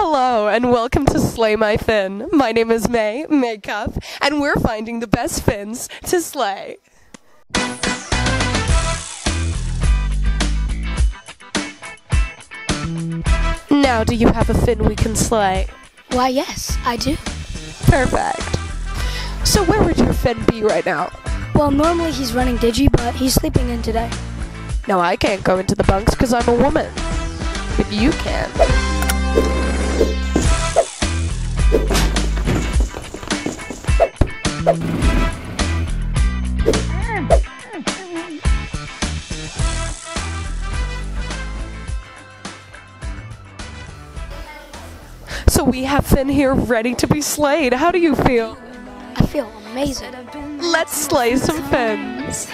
Hello and welcome to Slay My Finn. My name is May, Makeup, and we're finding the best fins to slay. Now, do you have a fin we can slay? Why, yes, I do. Perfect. So, where would your fin be right now? Well, normally he's running Digi, but he's sleeping in today. No, I can't go into the bunks because I'm a woman. But you can. So we have Finn here ready to be slayed. How do you feel? I feel amazing. Let's slay some fins.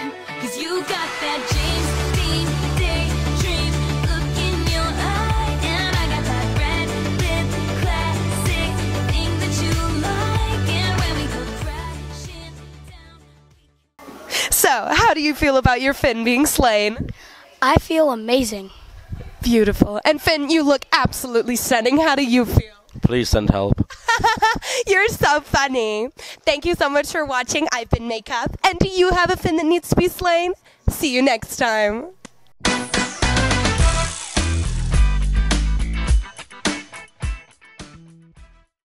So, how do you feel about your Finn being slain? I feel amazing. Beautiful. And Finn, you look absolutely stunning. How do you feel? Please send help. You're so funny. Thank you so much for watching. I've been Makeup. And do you have a Finn that needs to be slain? See you next time.